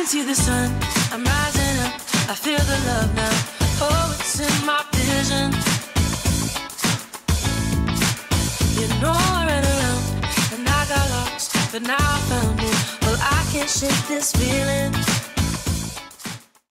can see the sun. I'm rising up. I feel the love now. Oh, it's in my vision. You know I ran around and I got lost, but now I found it. Well, I can't shake this feeling.